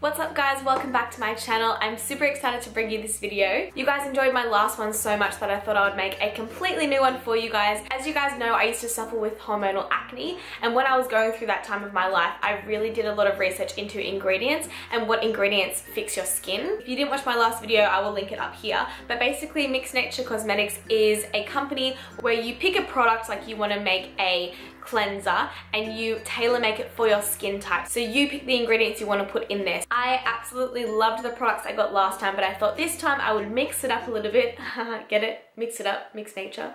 What's up guys, welcome back to my channel. I'm super excited to bring you this video. You guys enjoyed my last one so much that I thought I would make a completely new one for you guys. As you guys know, I used to suffer with hormonal acne and when I was going through that time of my life, I really did a lot of research into ingredients and what ingredients fix your skin. If you didn't watch my last video, I will link it up here. But basically, MixNature Cosmetics is a company where you pick a product like you want to make a cleanser and you tailor make it for your skin type. So you pick the ingredients you want to put in there. I absolutely loved the products I got last time, but I thought this time I would mix it up a little bit. Get it? Mix it up, mix nature.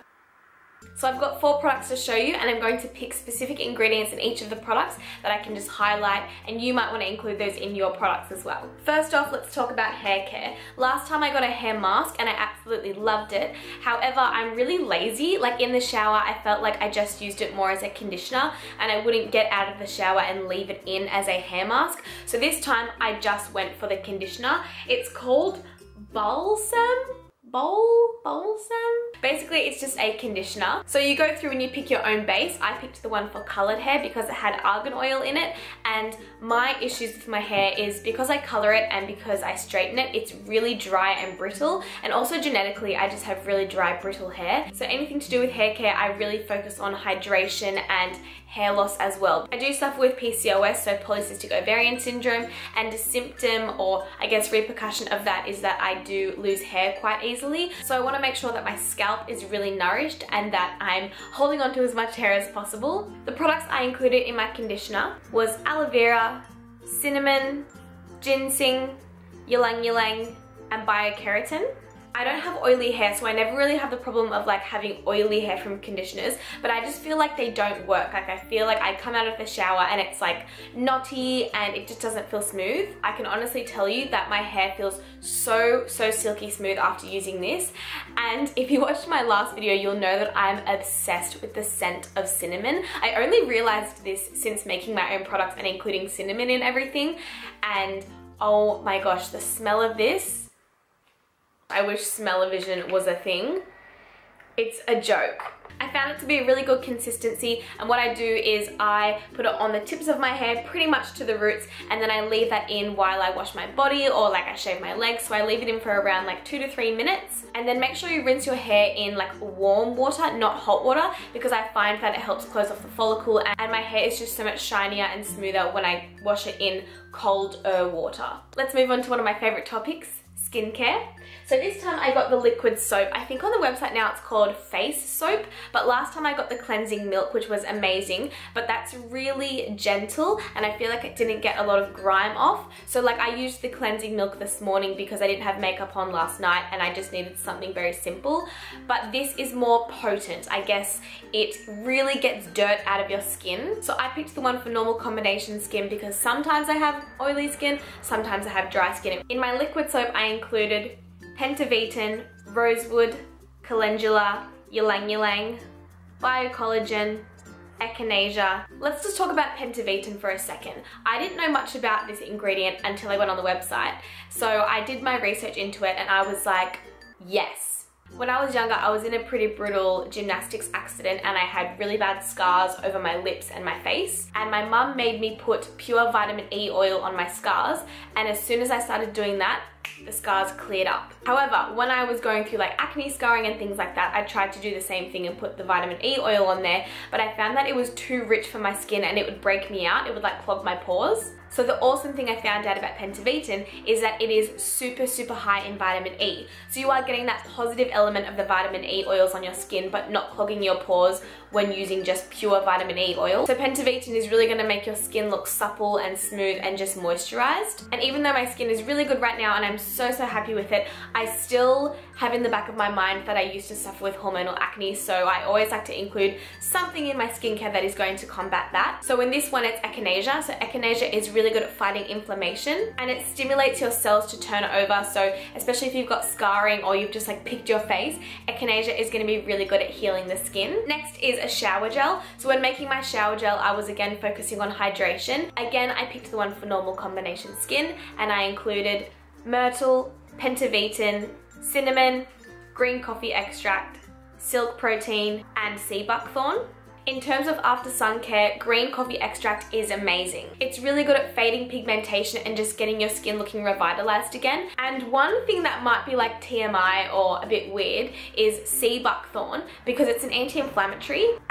So I've got four products to show you and I'm going to pick specific ingredients in each of the products that I can just highlight and you might want to include those in your products as well. First off, let's talk about hair care. Last time I got a hair mask and I absolutely loved it. However, I'm really lazy. Like in the shower, I felt like I just used it more as a conditioner and I wouldn't get out of the shower and leave it in as a hair mask. So this time I just went for the conditioner. It's called Balsam bowl balsam basically it's just a conditioner. So you go through and you pick your own base. I picked the one for colored hair because it had argan oil in it. And my issues with my hair is because i color it and because i straighten it it's really dry and brittle. And also genetically i just have really dry brittle hair. So anything to do with hair care i really focus on hydration and hair loss as well. I do suffer with PCOS, so polycystic ovarian syndrome, and a symptom or I guess repercussion of that is that I do lose hair quite easily. So I wanna make sure that my scalp is really nourished and that I'm holding onto as much hair as possible. The products I included in my conditioner was aloe vera, cinnamon, ginseng, ylang ylang, and biokeratin. I don't have oily hair so I never really have the problem of like having oily hair from conditioners but I just feel like they don't work. Like I feel like I come out of the shower and it's like knotty and it just doesn't feel smooth. I can honestly tell you that my hair feels so so silky smooth after using this. And if you watched my last video you'll know that I'm obsessed with the scent of cinnamon. I only realized this since making my own products and including cinnamon in everything. And oh my gosh the smell of this I wish smell-o-vision was a thing. It's a joke. I found it to be a really good consistency and what I do is I put it on the tips of my hair pretty much to the roots and then I leave that in while I wash my body or like I shave my legs so I leave it in for around like two to three minutes and then make sure you rinse your hair in like warm water not hot water because I find that it helps close off the follicle and my hair is just so much shinier and smoother when I wash it in cold er, water. Let's move on to one of my favorite topics skincare. So this time I got the liquid soap. I think on the website now it's called face soap, but last time I got the cleansing milk, which was amazing, but that's really gentle and I feel like it didn't get a lot of grime off. So like I used the cleansing milk this morning because I didn't have makeup on last night and I just needed something very simple. But this is more potent. I guess it really gets dirt out of your skin. So I picked the one for normal combination skin because sometimes I have oily skin, sometimes I have dry skin. In my liquid soap, I included Pentavitin, Rosewood, Calendula, Ylang Ylang, Biocollagen, Echinacea. Let's just talk about Pentavitin for a second. I didn't know much about this ingredient until I went on the website. So I did my research into it and I was like, yes, when I was younger, I was in a pretty brutal gymnastics accident and I had really bad scars over my lips and my face. And my mum made me put pure vitamin E oil on my scars. And as soon as I started doing that, the scars cleared up. However, when I was going through like acne scarring and things like that, I tried to do the same thing and put the vitamin E oil on there, but I found that it was too rich for my skin and it would break me out. It would like clog my pores. So the awesome thing I found out about Pentavitin is that it is super, super high in vitamin E. So you are getting that positive element of the vitamin E oils on your skin, but not clogging your pores when using just pure vitamin E oil. So Pentavitin is really gonna make your skin look supple and smooth and just moisturized. And even though my skin is really good right now and I'm so, so happy with it, I still have in the back of my mind that I used to suffer with hormonal acne. So I always like to include something in my skincare that is going to combat that. So in this one, it's echinacea. So echinacea is really good at fighting inflammation and it stimulates your cells to turn over. So especially if you've got scarring or you've just like picked your face, echinacea is gonna be really good at healing the skin. Next is a shower gel. So when making my shower gel, I was again focusing on hydration. Again, I picked the one for normal combination skin and I included myrtle, pentavitin, cinnamon, green coffee extract, silk protein, and sea buckthorn. In terms of after sun care, green coffee extract is amazing. It's really good at fading pigmentation and just getting your skin looking revitalized again. And one thing that might be like TMI or a bit weird is sea buckthorn because it's an anti-inflammatory.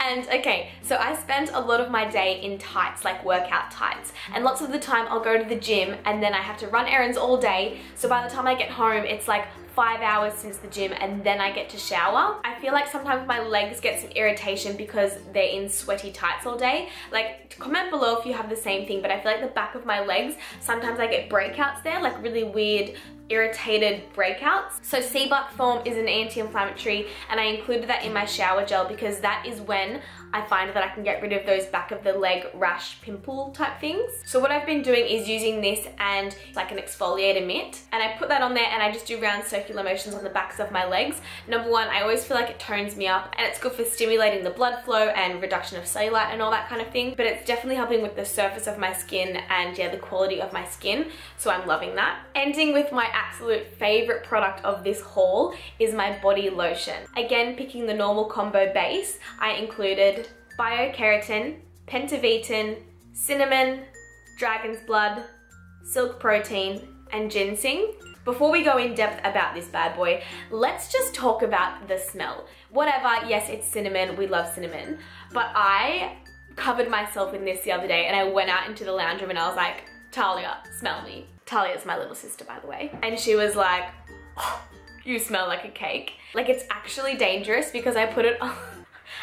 and okay, so I spend a lot of my day in tights, like workout tights. And lots of the time I'll go to the gym and then I have to run errands all day. So by the time I get home, it's like five hours since the gym and then I get to shower. I feel like sometimes my legs get some irritation because they're in sweaty tights all day. Like comment below if you have the same thing but I feel like the back of my legs, sometimes I get breakouts there, like really weird irritated breakouts. So sea buckthorn is an anti-inflammatory and I included that in my shower gel because that is when I find that I can get rid of those back of the leg rash pimple type things. So what I've been doing is using this and like an exfoliator mitt and I put that on there and I just do round circular motions on the backs of my legs. Number one, I always feel like it tones me up and it's good for stimulating the blood flow and reduction of cellulite and all that kind of thing. But it's definitely helping with the surface of my skin and yeah, the quality of my skin. So I'm loving that. Ending with my absolute favorite product of this haul is my body lotion. Again, picking the normal combo base, I included biokeratin, pentavitin, cinnamon, dragon's blood, silk protein, and ginseng. Before we go in depth about this bad boy, let's just talk about the smell. Whatever, yes, it's cinnamon, we love cinnamon, but I covered myself in this the other day and I went out into the lounge room and I was like, Talia, smell me. Talia's my little sister, by the way. And she was like, oh, you smell like a cake. Like it's actually dangerous because I put it on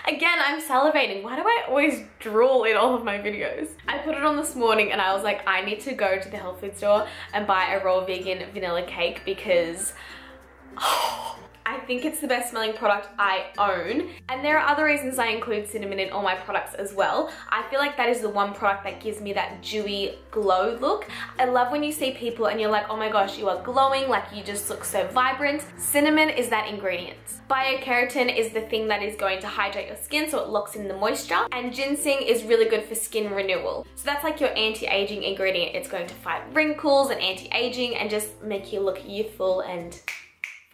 Again, I'm salivating. Why do I always drool in all of my videos? I put it on this morning and I was like, I need to go to the health food store and buy a raw vegan vanilla cake because oh, think it's the best smelling product I own. And there are other reasons I include cinnamon in all my products as well. I feel like that is the one product that gives me that dewy glow look. I love when you see people and you're like, oh my gosh, you are glowing, like you just look so vibrant. Cinnamon is that ingredient. Biokeratin is the thing that is going to hydrate your skin so it locks in the moisture. And ginseng is really good for skin renewal. So that's like your anti-aging ingredient. It's going to fight wrinkles and anti-aging and just make you look youthful and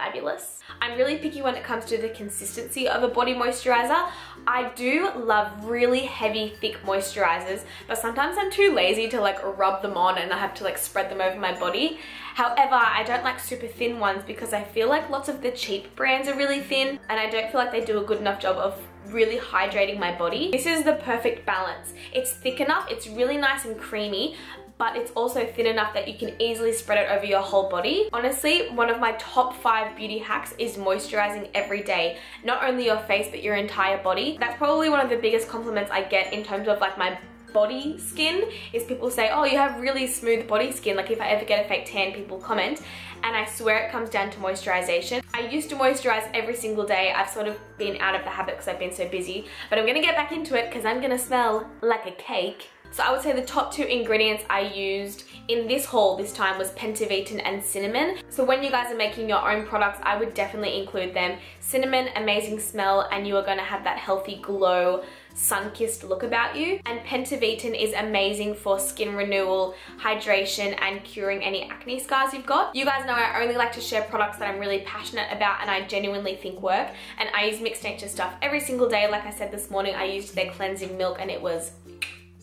fabulous. I'm really picky when it comes to the consistency of a body moisturizer. I do love really heavy, thick moisturizers, but sometimes I'm too lazy to like rub them on and I have to like spread them over my body. However, I don't like super thin ones because I feel like lots of the cheap brands are really thin and I don't feel like they do a good enough job of really hydrating my body. This is the perfect balance. It's thick enough, it's really nice and creamy, but it's also thin enough that you can easily spread it over your whole body. Honestly, one of my top five beauty hacks is moisturizing every day. Not only your face, but your entire body. That's probably one of the biggest compliments I get in terms of like my body skin is people say oh you have really smooth body skin like if I ever get a fake tan people comment and I swear it comes down to moisturization. I used to moisturize every single day. I've sort of been out of the habit because I've been so busy but I'm gonna get back into it because I'm gonna smell like a cake so I would say the top two ingredients I used in this haul this time was pentavitin and cinnamon. So when you guys are making your own products, I would definitely include them. Cinnamon, amazing smell, and you are gonna have that healthy glow sun-kissed look about you. And pentavitin is amazing for skin renewal, hydration, and curing any acne scars you've got. You guys know I only like to share products that I'm really passionate about and I genuinely think work. And I use MixNature stuff every single day. Like I said this morning, I used their cleansing milk and it was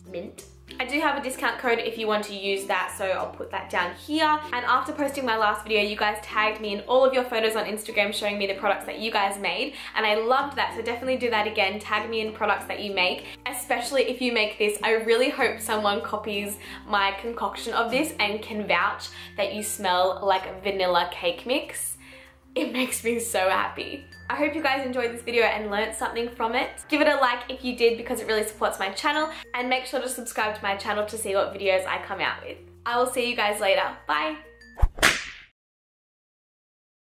mint. I do have a discount code if you want to use that, so I'll put that down here. And after posting my last video, you guys tagged me in all of your photos on Instagram showing me the products that you guys made, and I loved that, so definitely do that again. Tag me in products that you make, especially if you make this. I really hope someone copies my concoction of this and can vouch that you smell like vanilla cake mix. It makes me so happy. I hope you guys enjoyed this video and learned something from it. Give it a like if you did because it really supports my channel and make sure to subscribe to my channel to see what videos I come out with. I will see you guys later. Bye!